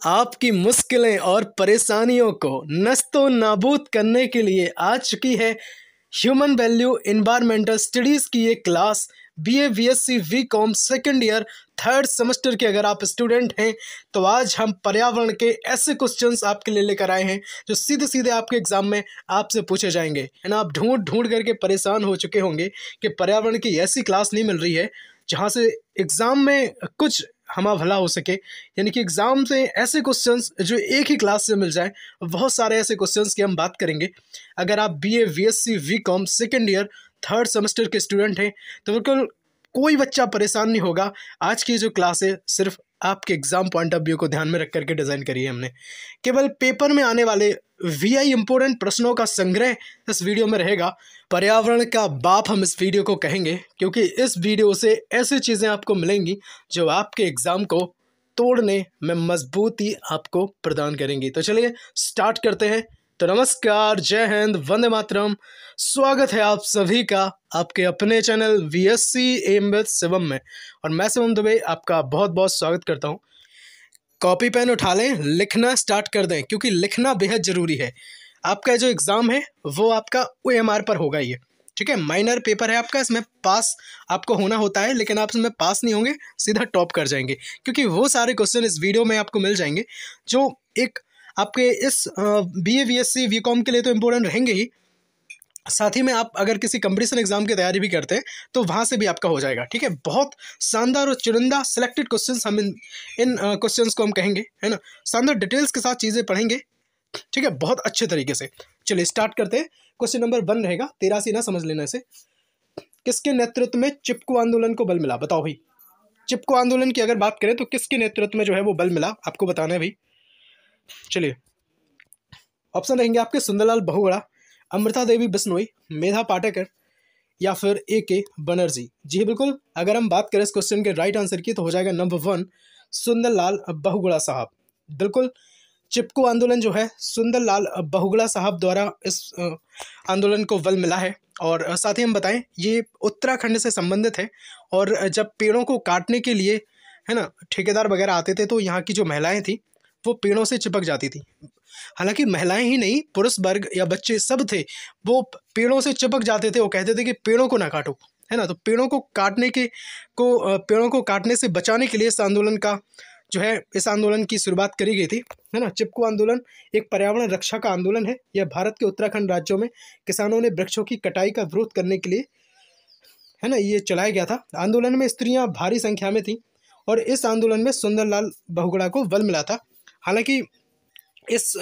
आपकी मुश्किलें और परेशानियों को नस्तो नाबूद करने के लिए आ चुकी है ह्यूमन वैल्यू इन्वायरमेंटल स्टडीज़ की ये class B A B S C B com second year third semester के अगर आप स्टूडेंट हैं तो आज हम पर्यावरण के ऐसे क्वेश्चंस आपके लिए लेकर आए हैं, जो सीधे सीधे आपके एग्ज़ाम में आपसे पूछे जाएँगे। एंड आप ढूंढ ढूंढ करके परेशान हो चुके होंगे कि पर्यावरण की ऐसी क्लास नहीं मिल रही है, जहाँ से एग्ज़ाम में कुछ हमा भला हो सके। यानी कि एग्ज़ाम से ऐसे क्वेश्चंस जो एक ही क्लास से मिल जाए, बहुत सारे ऐसे क्वेश्चंस की हम बात करेंगे। अगर आप B A B S C B com second year third semester के स्टूडेंट हैं तो बिल्कुल कोई बच्चा परेशान नहीं होगा। आज की जो क्लास है, सिर्फ़ आपके एग्ज़ाम पॉइंट ऑफ़ व्यू को ध्यान में रख करके डिज़ाइन करी है हमने। केवल पेपर में आने वाले वी आई इम्पोर्टेंट प्रश्नों का संग्रह इस वीडियो में रहेगा। पर्यावरण का बाप हम इस वीडियो को कहेंगे, क्योंकि इस वीडियो से ऐसी चीज़ें आपको मिलेंगी जो आपके एग्ज़ाम को तोड़ने में मजबूती आपको प्रदान करेंगी। तो चलिए स्टार्ट करते हैं। तो नमस्कार, जय हिंद, वंदे मातरम। स्वागत है आप सभी का आपके अपने channel B S C M with Shivam में। और मैं शिवम दुबे आपका बहुत बहुत स्वागत करता हूँ। कॉपी पेन उठा लें, लिखना स्टार्ट कर दें, क्योंकि लिखना बेहद ज़रूरी है। आपका जो एग्ज़ाम है, वो आपका ओ एम आर पर होगा ये। ठीक है? माइनर पेपर है आपका, इसमें पास आपको होना होता है, लेकिन आप इसमें पास नहीं होंगे, सीधा टॉप कर जाएँगे। क्योंकि वो सारे क्वेश्चन इस वीडियो में आपको मिल जाएँगे, जो एक आपके इस B A B S C B com के लिए तो इम्पोर्टेंट रहेंगे ही साथ ही में आप अगर किसी कंपटीशन एग्ज़ाम की तैयारी भी करते हैं तो वहाँ से भी आपका हो जाएगा, ठीक है? बहुत शानदार और चुनिंदा सिलेक्टेड क्वेश्चन हम इन इन क्वेश्चन को हम कहेंगे, है ना? शानदार डिटेल्स के साथ चीज़ें पढ़ेंगे, ठीक है? बहुत अच्छे तरीके से। चलिए स्टार्ट करते हैं। क्वेश्चन नंबर वन रहेगा, तेरासी ना समझ लेना इसे। किसके नेतृत्व में चिपको आंदोलन को बल मिला? बताओ भाई। चिपको आंदोलन की अगर बात करें तो किसके नेतृत्व में जो है वो बल मिला? आपको बताना है भाई। चलिए। ऑप्शन रहेंगे आपके सुंदरलाल बहुगड़ा अमृता देवी बिश्नोई मेधा पाटेकर, या फिर ए के बनर्जी। जी बिल्कुल, अगर हम बात करें इस क्वेश्चन के राइट आंसर की तो हो जाएगा नंबर वन सुंदरलाल बहुगुड़ा साहब। बिल्कुल, चिपको आंदोलन जो है, सुंदरलाल बहुगुड़ा साहब द्वारा इस आंदोलन को बल मिला है। और साथ ही हम बताएँ, ये उत्तराखंड से संबंधित है, और जब पेड़ों को काटने के लिए, है ना, ठेकेदार वगैरह आते थे तो यहाँ की जो महिलाएँ थी, वो पेड़ों से चिपक जाती थी। हालाँकि महिलाएँ ही नहीं, पुरुष वर्ग या बच्चे सब थे, वो पेड़ों से चिपक जाते थे, वो कहते थे कि पेड़ों को ना काटो, है ना? तो पेड़ों को काटने के, को पेड़ों को काटने से बचाने के लिए इस आंदोलन का जो है, इस आंदोलन की शुरुआत करी गई थी, है ना? चिपको आंदोलन एक पर्यावरण रक्षा का आंदोलन है। यह भारत के उत्तराखंड राज्यों में किसानों ने वृक्षों की कटाई का विरोध करने के लिए, है ना? ये चलाया गया था। आंदोलन में स्त्रियाँ भारी संख्या में थी और इस आंदोलन में सुंदरलाल बहुगुड़ा को बल मिला था। हालाँकि इस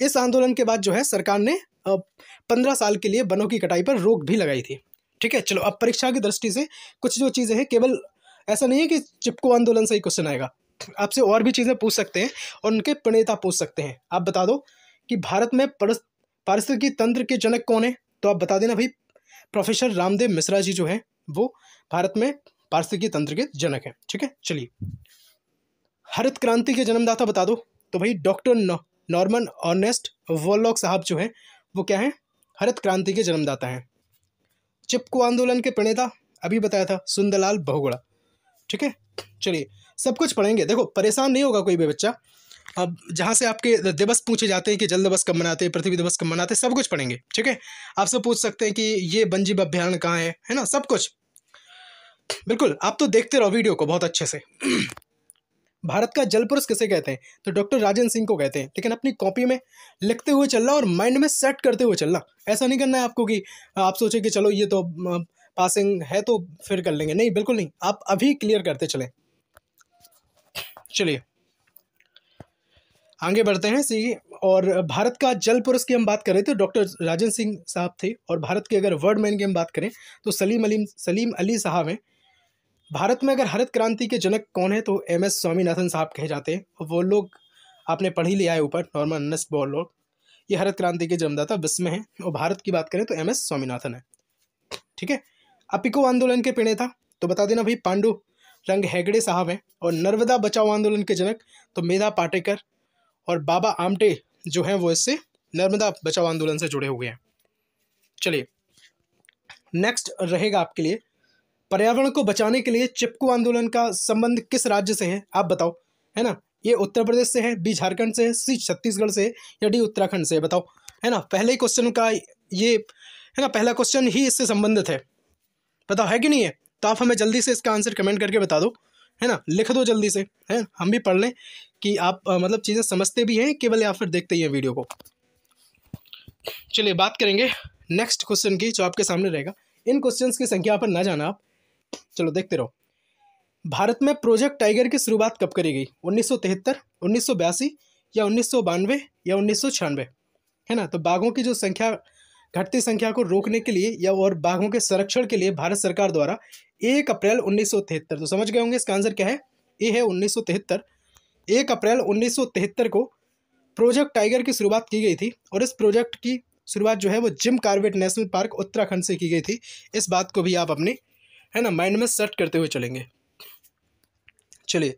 इस आंदोलन के बाद जो है सरकार ने पंद्रह साल के लिए वनों की कटाई पर रोक भी लगाई थी। ठीक है, चलो अब परीक्षा की दृष्टि से कुछ जो चीज़ें हैं, केवल ऐसा नहीं है कि चिपको आंदोलन से ही क्वेश्चन आएगा। आपसे और भी चीज़ें पूछ सकते हैं और उनके प्रणेता पूछ सकते हैं। आप बता दो कि भारत में पारिस्थितिकी तंत्र के जनक कौन है? तो आप बता देना भाई, प्रोफेसर रामदेव मिश्रा जी जो हैं, वो भारत में पारिस्थितिकी तंत्र के जनक हैं। ठीक है, चलिए। हरित क्रांति के जन्मदाता बता दो। तो भाई डॉक्टर नॉर्मन ऑर्नेस्ट वॉलॉक साहब जो हैं, वो क्या हैं? हरित क्रांति के जन्मदाता हैं। चिपको आंदोलन के प्रणेता, अभी बताया था, सुंदरलाल बहुगुड़ा ठीक है? चलिए, सब कुछ पढ़ेंगे। देखो, परेशान नहीं होगा कोई भी बच्चा। अब जहाँ से आपके दिवस पूछे जाते हैं कि जल दिवस कब मनाते हैं, पृथ्वी दिवस कब मनाते हैं, सब कुछ पढ़ेंगे। ठीक है? आपसे पूछ सकते हैं कि ये बंजीब अभ्यारण कहाँ है है ना? सब कुछ। बिल्कुल, आप तो देखते रहो वीडियो को बहुत अच्छे से। भारत का जल पुरुष किसे कहते हैं? तो डॉक्टर राजेंद्र सिंह को कहते हैं। लेकिन अपनी कॉपी में लिखते हुए चलना और माइंड में सेट करते हुए चलना, ऐसा नहीं करना है आपको कि आप सोचे कि चलो ये तो पासिंग है तो फिर कर लेंगे। नहीं, बिल्कुल नहीं। आप अभी क्लियर करते चलें। चलिए। आगे बढ़ते हैं सी। और भारत का जल पुरुष की हम बात करें तो डॉक्टर राजेंद्र सिंह साहब थे। और भारत के अगर वर्ल्ड मैन की हम बात करें तो सलीम अलीम, सलीम अली साहब हैं। भारत में अगर हरित क्रांति के जनक कौन है तो एम एस स्वामीनाथन साहब कहे जाते हैं। वो लोग आपने पढ़ ही लिया है ऊपर, नॉर्मल नस्ट बॉल लोग। ये हरित क्रांति के जन्मदाता विश्व में है। और भारत की बात करें तो एम एस स्वामीनाथन है। ठीक है? अपिको आंदोलन के प्रणेता तो बता देना भाई, पांडु रंग हेगड़े साहब हैं। और नर्मदा बचाओ आंदोलन के जनक तो मेधा पाटेकर और बाबा आमटे जो हैं, वो इससे नर्मदा बचाओ आंदोलन से जुड़े हुए हैं। चलिए नेक्स्ट रहेगा आपके लिए पर्यावरण को बचाने के लिए चिपको आंदोलन का संबंध किस राज्य से है आप बताओ है ना? ये उत्तर प्रदेश से है बी झारखंड से है सी छत्तीसगढ़ से है या डी उत्तराखंड से है बताओ है ना? पहले क्वेश्चन का ये है ना? पहला क्वेश्चन ही इससे संबंधित है। बताओ है कि नहीं है? तो आप हमें जल्दी से इसका आंसर कमेंट करके बता दो है ना? लिख दो जल्दी से है? हम भी पढ़ लें कि आप आ, मतलब चीज़ें समझते भी हैं केवल या फिर देखते ही हैं वीडियो को। चलिए बात करेंगे नेक्स्ट क्वेश्चन की जो आपके सामने रहेगा। इन क्वेश्चंस की संख्या पर ना जाना आप। चलो देखते रहो। भारत में प्रोजेक्ट टाइगर की शुरुआत कब करी गई? उन्नीस सौ तिहत्तर, उन्नीस सौ बयासी या उन्नीस सौ बानवे या उन्नीस सौ छियानवे? है ना? तो बाघों की जो संख्या, घटती संख्या को रोकने के लिए या और बाघों के संरक्षण के लिए भारत सरकार द्वारा एक अप्रैल उन्नीस सौ तिहत्तर तो समझ गए होंगे इसका आंसर क्या है? ये है उन्नीस एक अप्रैल उन्नीस सौ तिहत्तर को प्रोजेक्ट टाइगर की शुरुआत की गई थी और इस प्रोजेक्ट की शुरुआत जो है वो Jim Corbett national park Uttarakhand से की गई थी। इस बात को भी आप अपने है ना माइंड में सेट करते हुए चलेंगे। चलिए।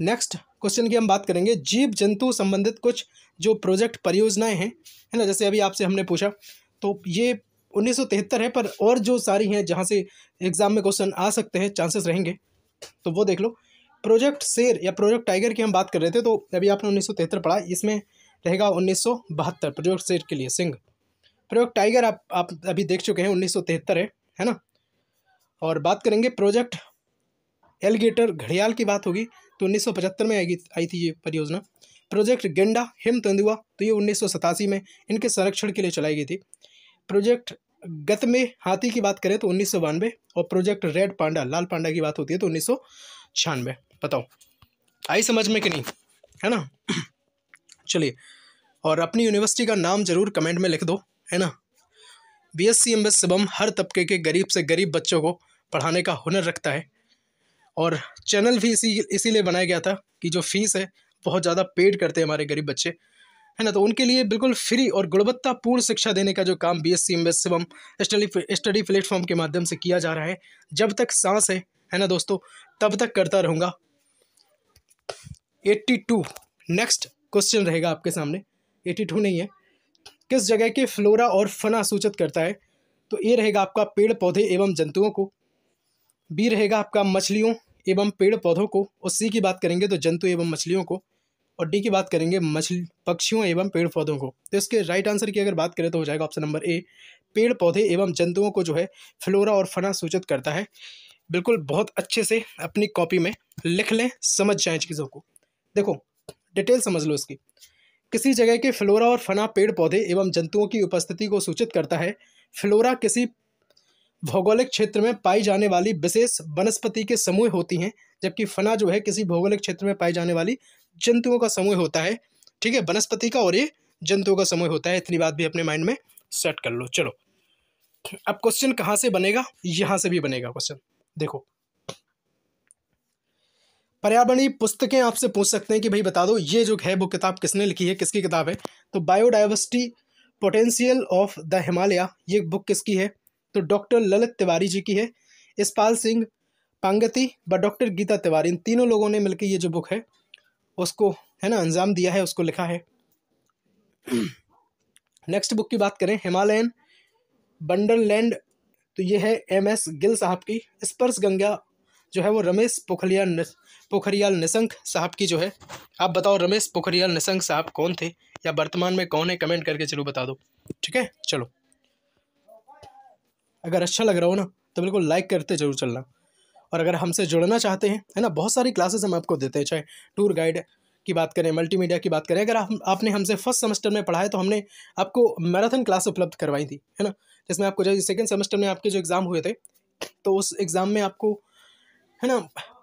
नेक्स्ट क्वेश्चन की हम बात करेंगे। जीव जंतु संबंधित कुछ जो प्रोजेक्ट परियोजनाएँ हैं, है ना, जैसे अभी आपसे हमने पूछा तो ये उन्नीस सौ तिहत्तर है, पर और जो सारी हैं जहाँ से एग्ज़ाम में क्वेश्चन आ सकते हैं चांसेस रहेंगे। तो वो देख लो। प्रोजेक्ट शेर या प्रोजेक्ट टाइगर की हम बात कर रहे थे तो अभी आपने उन्नीस सौ तिहत्तर पढ़ा, इसमें रहेगा उन्नीस सौ बहत्तर प्रोजेक्ट शेर के लिए, सिंह। प्रोजेक्ट टाइगर आप आप अभी देख चुके हैं, उन्नीस सौ तिहत्तर है। है ना? और बात करेंगे प्रोजेक्ट एलगेटर घड़ियाल की बात होगी तो उन्नीस सौ पचहत्तर में आएगी, आई थी ये परियोजना। प्रोजेक्ट गेंडा, हिम तेंदुआ तो ये उन्नीस सौ सतासी में इनके संरक्षण के लिए चलाई गई थी। प्रोजेक्ट गत में हाथी की बात करें तो उन्नीस सौ बानवे और प्रोजेक्ट रेड पांडा, लाल पांडा की बात होती है तो उन्नीस सौ छियानबे बताओ, आई समझ में कि नहीं? है ना? चलिए, और अपनी यूनिवर्सिटी का नाम ज़रूर कमेंट में लिख दो, है ना? B S C M Shivam हर तबके के गरीब से गरीब बच्चों को पढ़ाने का हुनर रखता है। और चैनल भी इसी, इसीलिए बनाया गया था कि जो फ़ीस है, बहुत ज़्यादा पेड करते हैं हमारे गरीब बच्चे। है ना? तो उनके लिए बिल्कुल फ्री और गुणवत्तापूर्ण शिक्षा देने का जो काम B S C M S study study platform के माध्यम से किया जा रहा है। जब तक सांस है है ना दोस्तों? तब तक करता रहूँगा। एट्टी टू, नेक्स्ट क्वेश्चन रहेगा आपके सामने। एट्टी टू नहीं है। किस जगह के फ्लोरा और फना सूचित करता है? तो ए रहेगा आपका पेड़ पौधे एवं जंतुओं को। बी रहेगा आपका मछलियों एवं पेड़ पौधों को। और सी की बात करेंगे तो जंतु एवं मछलियों को। और डी की बात करेंगे मछली, पक्षियों एवं पेड़ पौधों को। तो इसके राइट आंसर की अगर बात करें तो हो जाएगा ऑप्शन नंबर ए पेड़ पौधे एवं जंतुओं को जो है फ्लोरा और फना सूचित करता है। बिल्कुल बहुत अच्छे से अपनी कॉपी में लिख लें, समझ जाएँ चीज़ों को। देखो डिटेल समझ लो इसकी। किसी जगह के फ्लोरा और फना पेड़ पौधे एवं जंतुओं की उपस्थिति को सूचित करता है। फ्लोरा किसी भौगोलिक क्षेत्र में पाई जाने वाली विशेष वनस्पति के समूह होती हैं, जबकि फना जो है किसी भौगोलिक क्षेत्र में पाई जाने वाली जंतुओं का समूह होता है। ठीक है, वनस्पति का और ये जंतुओं का समूह होता है, इतनी बात भी अपने माइंड में सेट कर लो। चलो, अब क्वेश्चन कहाँ से बनेगा? यहाँ से भी बनेगा क्वेश्चन देखो पर्यावरणीय पुस्तकें आपसे पूछ सकते हैं कि भाई बता दो, ये जो है वो किताब किसने लिखी है, किसकी किताब है? तो biodiversity potential of the Himalaya ये बुक किसकी है? तो डॉक्टर ललित तिवारी जी की है इसपाल सिंह पांगती व डॉक्टर गीता तिवारी इन तीनों लोगों ने मिलकर ये जो बुक है, उसको, है ना, अंजाम दिया है, उसको लिखा है। नेक्स्ट बुक की बात करें हिमालयन बंडरलैंड तो ये है एम एस गिल साहब की, स्पर्श गंगा जो है वो रमेश पोखरियाल पोखरियाल निशंक साहब की जो है। आप बताओ, रमेश पोखरियाल निशंक साहब कौन थे? या वर्तमान में कौन है? कमेंट करके चलो बता दो। ठीक है? चलो। अगर अच्छा लग रहा हो ना तो बिल्कुल लाइक करते ज़रूर चलना। और अगर हमसे जुड़ना चाहते हैं, है ना, बहुत सारी क्लासेस हम आपको देते हैं, चाहे टूर गाइड की बात करें, मल्टीमीडिया की बात करें। अगर आप आपने हमसे फ़र्स्ट सेमेस्टर में पढ़ा है तो हमने आपको मैराथन क्लास उपलब्ध करवाई थी, है ना? जिसमें आपको जैसे सेकेंड सेमेस्टर में आपके जो एग्ज़ाम हुए थे तो उस एग्ज़ाम में आपको, है ना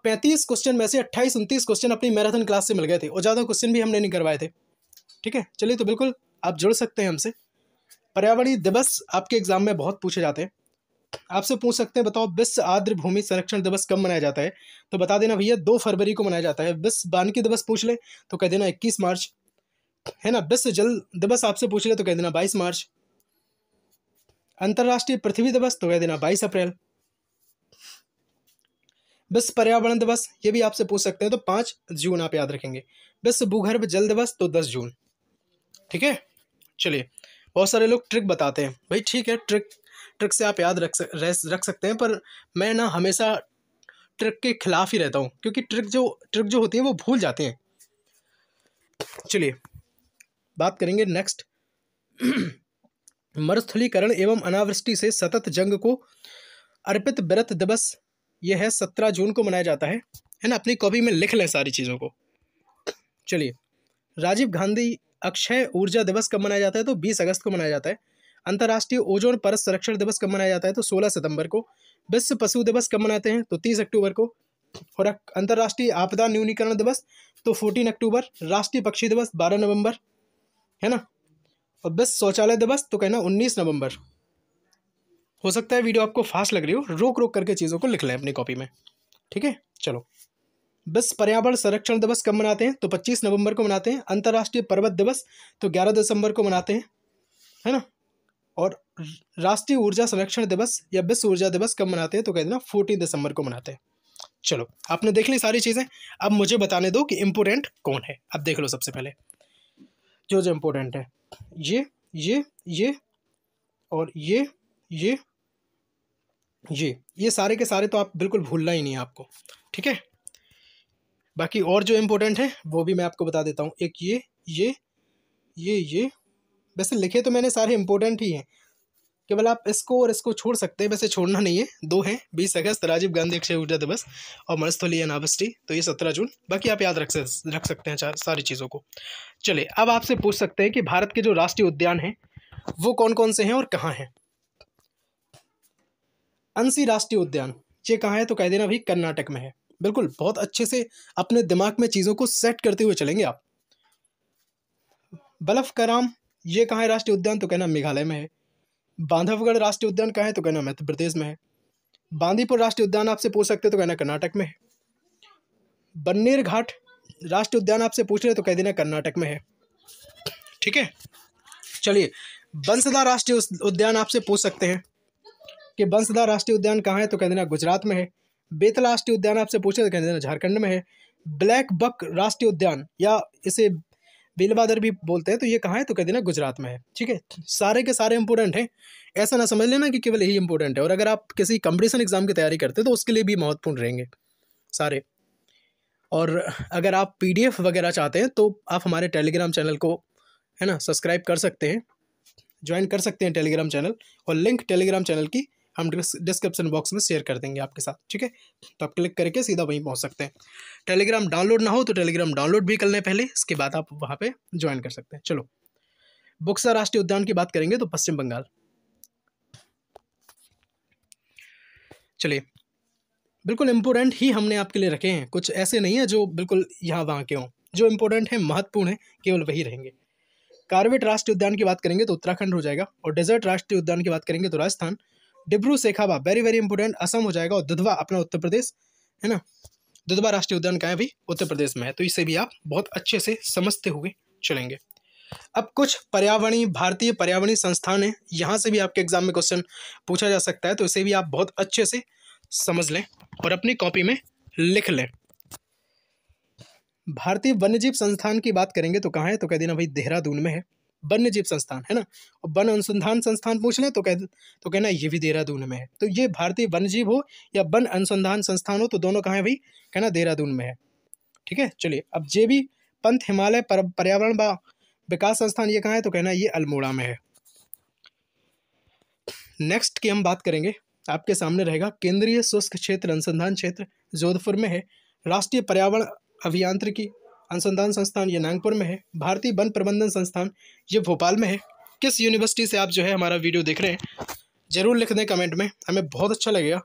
पैंतीस क्वेश्चन में से अट्ठाईस, उनतीस क्वेश्चन अपनी मैराथन क्लास से मिल गए थे और ज़्यादा क्वेश्चन भी हमने नहीं करवाए थे। ठीक है? चलिए तो बिल्कुल आप जुड़ सकते हैं हमसे। पर्यावरणीय दिवस आपके एग्ज़ाम में बहुत पूछे जाते हैं। आपसे पूछ सकते हैं, बताओ, विश्व आर्द्र भूमि संरक्षण दिवस कब मनाया जाता है? तो बता देना भैया, दो फरवरी को मनाया जाता है। विश्व बानकी दिवस पूछ ले तो कह देना इक्कीस मार्च। है ना? विश्व जल दिवस आपसे पूछ ले तो कह देना बाईस मार्च। अंतर्राष्ट्रीय पृथ्वी दिवस तो कह देना बाईस अप्रैल। विश्व पर्यावरण दिवस, ये भी आपसे पूछ सकते हैं तो पाँच जून आप याद रखेंगे। विश्व भूगर्भ जल दिवस तो दस जून। ठीक है? चलिए, बहुत सारे लोग ट्रिक बताते हैं। भाई ठीक है, ट्रिक ट्रिक से आप याद रख सक रख सकते हैं, पर मैं ना हमेशा ट्रिक के खिलाफ ही रहता हूँ, क्योंकि ट्रिक जो ट्रिक जो होती है, वो भूल जाते हैं। चलिए, बात करेंगे नेक्स्ट। मरुस्थलीकरण एवं अनावृष्टि से सतत जंग को अर्पित व्रत दिवस यह है सत्रह जून को मनाया जाता है है ना? अपनी कॉपी में लिख लें सारी चीज़ों को। चलिए, राजीव गांधी अक्षय ऊर्जा दिवस कब मनाया जाता है? तो बीस अगस्त को मनाया जाता है। अंतर्राष्ट्रीय ओजोन परत संरक्षण दिवस कब मनाया जाता है? तो सोलह सितंबर को। विश्व पशु दिवस कब मनाते हैं? तो तीस अक्टूबर को। और अंतर्राष्ट्रीय आपदा न्यूनीकरण दिवस तो फोर्टीन अक्टूबर। राष्ट्रीय पक्षी दिवस, बारह नवंबर, है ना? और विश्व शौचालय दिवस तो कहना उन्नीस नवंबर। हो सकता है वीडियो आपको फास्ट लग रही हो, रोक रोक करके चीज़ों को लिख लें अपनी कॉपी में। ठीक है? चलो। विश्व पर्यावरण संरक्षण दिवस कब मनाते हैं? तो 25 नवंबर को मनाते हैं। अंतर्राष्ट्रीय पर्वत दिवस तो 11 दिसंबर को मनाते हैं। है ना? और राष्ट्रीय ऊर्जा संरक्षण दिवस या विश्व ऊर्जा दिवस कब मनाते हैं? तो कह देना फोर्टीन दिसंबर को मनाते हैं। चलो, आपने देख ली सारी चीज़ें। अब मुझे बताने दो कि इम्पोर्टेंट कौन है। अब देख लो सबसे पहले। जो जो इम्पोर्टेंट है। ये ये ये, और ये ये ये ये सारे के सारे तो आप बिल्कुल भूलना ही नहीं है आपको, ठीक है? बाकी और जो इम्पोर्टेंट है, वो भी मैं आपको बता देता हूँ। एक ये ये ये ये, वैसे लिखे तो मैंने सारे इम्पोर्टेंट ही हैं। केवल आप इसको और इसको छोड़ सकते हैं, वैसे छोड़ना नहीं है। दो हैं, बीस अगस्त, राजीव गांधी अक्षय ऊर्जा दिवस और मरुस्थली अनावृष्टि तो ये सत्रह जून। बाकी आप याद रख रख सकते हैं सारी चीज़ों को। चलिए, अब आपसे पूछ सकते हैं कि भारत के जो राष्ट्रीय उद्यान हैं, वो कौन कौन से हैं और कहाँ हैं? अंसी राष्ट्रीय उद्यान। ये कहाँ है तो कह देना भाई कर्नाटक में है। बिल्कुल, बहुत अच्छे से अपने दिमाग में चीज़ों को सेट करते हुए चलेंगे आप। बलफ कराम ये कहाँ है राष्ट्रीय उद्यान तो कहना मेघालय में है। बांधवगढ़ राष्ट्रीय उद्यान कहाँ है तो कहना मध्य प्रदेश में है। बांदीपुर राष्ट्रीय उद्यान आपसे पूछ सकते तो कहना कर्नाटक में है। बन्नेर घाट राष्ट्रीय उद्यान आपसे पूछ रहे तो कह देना कर्नाटक में है। ठीक है? चलिए, बंसदा राष्ट्रीय उद्यान आपसे पूछ सकते हैं। कि बंसदा राष्ट्रीय उद्यान कहाँ है? तो कह देना गुजरात में है। बेतला राष्ट्रीय उद्यान आपसे पूछे तो कह देना झारखंड में है। ब्लैक बक राष्ट्रीय उद्यान, या इसे बेलबादर भी बोलते हैं तो ये कहाँ है? तो कह देना गुजरात में है। ठीक है? सारे के सारे इंपॉर्टेंट हैं। ऐसा ना समझ लेना कि केवल यही इंपॉर्टेंट है। और अगर आप किसी कंपटीशन एग्ज़ाम की तैयारी करते हैं तो उसके लिए भी महत्वपूर्ण रहेंगे। सारे। और अगर आप पीडीएफ वगैरह चाहते हैं तो आप हमारे टेलीग्राम चैनल को, है ना सब्सक्राइब कर सकते हैं। ज्वाइन कर सकते हैं टेलीग्राम चैनल और लिंक टेलीग्राम चैनल की हम डिस्क्रिप्शन बॉक्स में शेयर कर देंगे आपके साथ, ठीक है? तो आप क्लिक करके सीधा वहीं पहुँच सकते हैं। टेलीग्राम डाउनलोड ना हो तो टेलीग्राम डाउनलोड भी कर लें पहले, इसके बाद आप वहाँ पर ज्वाइन कर सकते हैं। चलो बुक्सा राष्ट्रीय उद्यान की बात करेंगे तो पश्चिम बंगाल। चलिए, बिल्कुल इम्पोर्टेंट ही हमने आपके लिए रखे हैं। कुछ ऐसे नहीं है जो बिल्कुल यहाँ वहाँ के हों। जो इम्पोर्टेंट है, महत्वपूर्ण है, केवल वही रहेंगे। कार्बेट राष्ट्रीय उद्यान की बात करेंगे तो उत्तराखंड हो जाएगा और डेजर्ट राष्ट्रीय उद्यान की बात करेंगे तो Rajasthan. Dibru Saikhowa very very important Assam हो जाएगा और दुधवा अपना उत्तर प्रदेश, है ना? दुधवा राष्ट्रीय उद्यान का है भी उत्तर प्रदेश में है। तो इसे भी आप बहुत अच्छे से समझते हुए चलेंगे। अब कुछ पर्यावरणीय, भारतीय पर्यावरणीय संस्थान है। यहाँ से भी आपके एग्ज़ाम में क्वेश्चन पूछा जा सकता है तो इसे भी आप बहुत अच्छे से समझ लें और अपनी कॉपी में लिख लें। भारतीय वन्यजीव संस्थान की बात करेंगे तो कहाँ है? तो कह देना भाई देहरादून में है। वन्य जीव संस्थान, है ना? और वन अनुसंधान संस्थान पूछ लें तो कह तो कहना ये भी देहरादून में है। तो ये भारतीय वन जीव हो या वन अनुसंधान संस्थान हो तो दोनों कहाँ है भाई? कहना देहरादून में है। ठीक है? चलिए, अब जे भी पंथ हिमालय पर्यावरण व विकास संस्थान ये कहाँ है? तो कहना ये अल्मोड़ा में है। नेक्स्ट की हम बात करेंगे, आपके सामने रहेगा, केंद्रीय शुष्क क्षेत्र अनुसंधान क्षेत्र जोधपुर में है। राष्ट्रीय पर्यावरण अभियांत्रिकी अनुसंधान संस्थान ये नागपुर में है, भारतीय वन प्रबंधन संस्थान ये भोपाल में है। किस यूनिवर्सिटी से आप जो है हमारा वीडियो देख रहे हैं, ज़रूर लिख दें कमेंट में, हमें बहुत अच्छा लगेगा।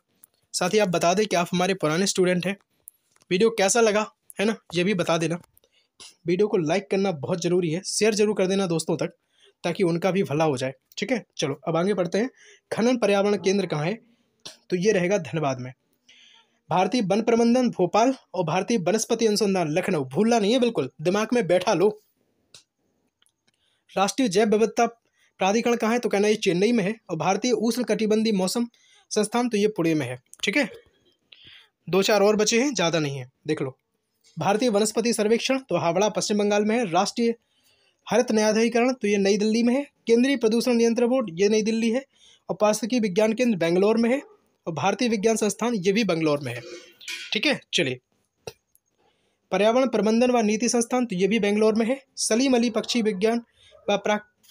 साथ ही आप बता दें कि आप हमारे पुराने स्टूडेंट हैं। वीडियो कैसा लगा, है ना, ये भी बता देना। वीडियो को लाइक करना बहुत ज़रूरी है शेयर ज़रूर कर देना दोस्तों तक, ताकि उनका भी भला हो जाए, ठीक है? चलो, अब आगे बढ़ते हैं। खनन पर्यावरण केंद्र कहाँ है? तो ये रहेगा धनबाद में। भारतीय वन प्रबंधन भोपाल और भारतीय वनस्पति अनुसंधान लखनऊ। भूलना नहीं है, बिल्कुल। दिमाग में बैठा लो। राष्ट्रीय जैव विविधता प्राधिकरण कहाँ है? तो कहना ये चेन्नई में है और भारतीय उष्ण कटिबंधी मौसम संस्थान तो ये पुणे में है। ठीक है? दो चार और बचे हैं, ज़्यादा नहीं है। देख लो। भारतीय वनस्पति सर्वेक्षण तो हावड़ा, पश्चिम बंगाल में है। राष्ट्रीय हरित न्यायाधिकरण तो ये नई दिल्ली में है। केंद्रीय प्रदूषण नियंत्रण बोर्ड, ये नई दिल्ली है। और पारिस्थितिकी विज्ञान केंद्र बेंगलोर में है। और भारतीय विज्ञान संस्थान ये भी बंगलौर में है। ठीक है? चलिए। पर्यावरण प्रबंधन व नीति संस्थान तो ये भी बेंगलोर में है। सलीम अली पक्षी विज्ञान व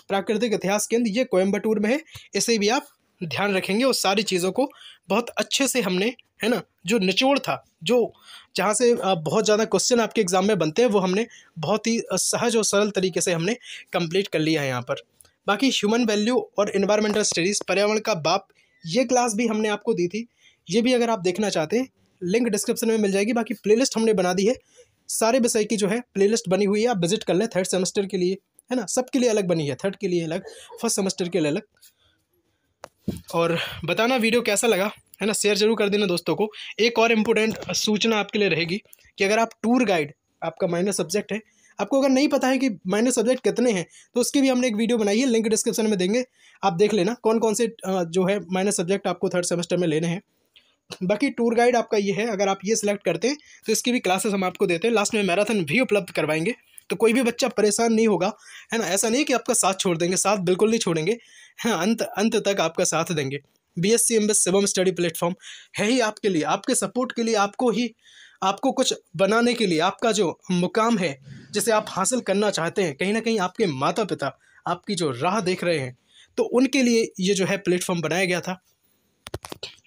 प्राकृतिक इतिहास केंद्र ये कोयम्बटूर में है। इसे भी आप ध्यान रखेंगे और सारी चीज़ों को बहुत अच्छे से हमने, है ना, जो निचोड़ था, जो जहाँ से बहुत ज़्यादा क्वेश्चन आपके एग्ज़ाम में बनते हैं, वो हमने बहुत ही सहज और सरल तरीके से हमने कंप्लीट कर लिया है यहाँ पर। बाकी ह्यूमन वैल्यू और इन्वायरमेंटल स्टडीज़ पर्यावरण का बाप ये क्लास भी हमने आपको दी थी। ये भी अगर आप देखना चाहते हैं लिंक डिस्क्रिप्शन में मिल जाएगी। बाकी प्लेलिस्ट हमने बना दी है। सारे विषय की जो है प्लेलिस्ट बनी हुई है। आप विज़िट कर लें थर्ड सेमेस्टर के लिए, है ना? सबके लिए अलग बनी है। थर्ड के लिए अलग फ़र्स्ट सेमेस्टर के लिए अलग। और बताना वीडियो कैसा लगा, है ना? शेयर ज़रूर कर देना दोस्तों को। एक और इम्पोर्टेंट सूचना आपके लिए रहेगी कि अगर आप टूर गाइड आपका माइनर सब्जेक्ट है आपको अगर नहीं पता है कि माइनर सब्जेक्ट कितने हैं तो उसकी भी हमने एक वीडियो बनाई है लिंक डिस्क्रिप्शन में देंगे। आप देख लेना कौन कौन से जो है माइनर सब्जेक्ट आपको थर्ड सेमेस्टर में लेने हैं। बाकी टूर गाइड आपका ये है, अगर आप ये सिलेक्ट करते हैं तो इसकी भी क्लासेस हम आपको देते हैं। लास्ट में मैराथन भी उपलब्ध करवाएँगे। तो कोई भी बच्चा परेशान नहीं होगा, है ना? ऐसा नहीं कि आपका साथ छोड़ देंगे, साथ बिल्कुल नहीं छोड़ेंगे, है अंत अंत तक आपका साथ देंगे। B S C M Shivam study platform है ही आपके लिए, आपके सपोर्ट के लिए, आपको ही, आपको कुछ बनाने के लिए, आपका जो मुकाम है जिसे आप हासिल करना चाहते हैं, कहीं ना कहीं आपके माता पिता आपकी जो राह देख रहे हैं तो उनके लिए ये जो है प्लेटफॉर्म बनाया गया था।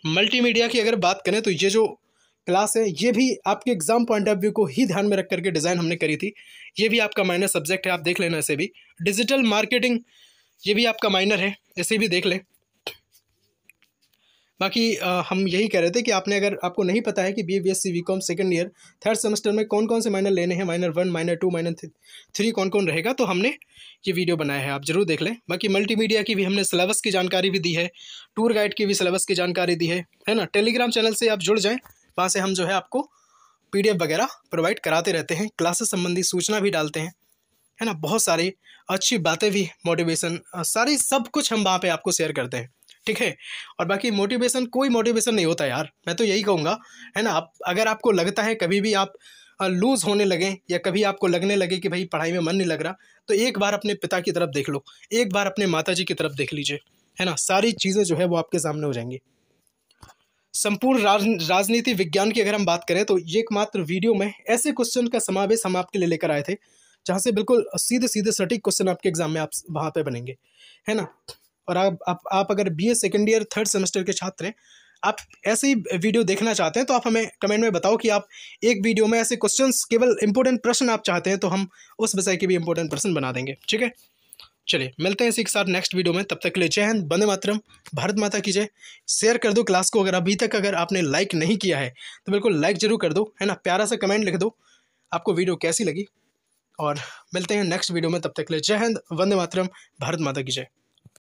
मल्टीमीडिया की अगर बात करें तो ये जो क्लास है, ये भी आपके एग्ज़ाम पॉइंट ऑफ़ व्यू को ही ध्यान में रख करके डिज़ाइन हमने करी थी। ये भी आपका माइनर सब्जेक्ट है, आप देख लेना इसे भी। डिजिटल मार्केटिंग, ये भी आपका माइनर है, इसे भी देख लें। बाकी आ, हम यही कह रहे थे कि आपने अगर आपको नहीं पता है कि B B S C B com second year third semester में कौन कौन से माइनर लेने हैं? Minor one minor two minor three कौन कौन रहेगा? तो हमने ये वीडियो बनाया है आप ज़रूर देख लें। बाकी मल्टीमीडिया की भी हमने सिलेबस की जानकारी भी दी है टूर गाइड की भी सिलेबस की जानकारी दी है है ना? टेलीग्राम चैनल से आप जुड़ जाएँ वहाँ से हम जो है आपको पीडीएफ वगैरह प्रोवाइड कराते रहते हैं क्लासेस संबंधी सूचना भी डालते हैं है ना? बहुत सारी अच्छी बातें भी मोटिवेशन सारी सब कुछ हम वहाँ पे आपको शेयर करते हैं। ठीक है? और बाकी मोटिवेशन कोई मोटिवेशन नहीं होता यार मैं तो यही कहूँगा है ना? आप अगर आपको लगता है कभी भी आप लूज़ होने लगें या कभी आपको लगने लगे कि भाई पढ़ाई में मन नहीं लग रहा तो एक बार अपने पिता की तरफ़ देख लो एक बार अपने माता जी की तरफ़ देख लीजिए है ना? सारी चीज़ें जो है वो आपके सामने हो जाएँगी। संपूर्ण राज, राजनीति विज्ञान की अगर हम बात करें तो एकमात्र वीडियो में ऐसे क्वेश्चन का समावेश हम आपके लिए लेकर आए थे जहाँ से बिल्कुल सीधे सीधे सटीक क्वेश्चन आपके एग्ज़ाम में आप वहाँ पे बनेंगे है ना? और आप आप, आप अगर B A second year third semester के छात्र हैं आप ऐसे ही वीडियो देखना चाहते हैं तो आप हमें कमेंट में बताओ कि आप एक वीडियो में ऐसे क्वेश्चंस केवल इंपॉर्टेंट प्रश्न आप चाहते हैं तो हम उस विषय के भी इंपॉर्टेंट प्रश्न बना देंगे ठीक है? चलिए मिलते हैं इसी के साथ नेक्स्ट वीडियो में तब तक के लिए जय हिंद बंदे मातरम भारत माता की जय। शेयर कर दो क्लास को अगर अभी तक अगर आपने लाइक नहीं किया है तो बिल्कुल लाइक ज़रूर कर दो है ना? प्यारा सा कमेंट लिख दो आपको वीडियो कैसी लगी? और मिलते हैं नेक्स्ट वीडियो में तब तक के लिए जय हिंद वंदे मातरम भारत माता की जय।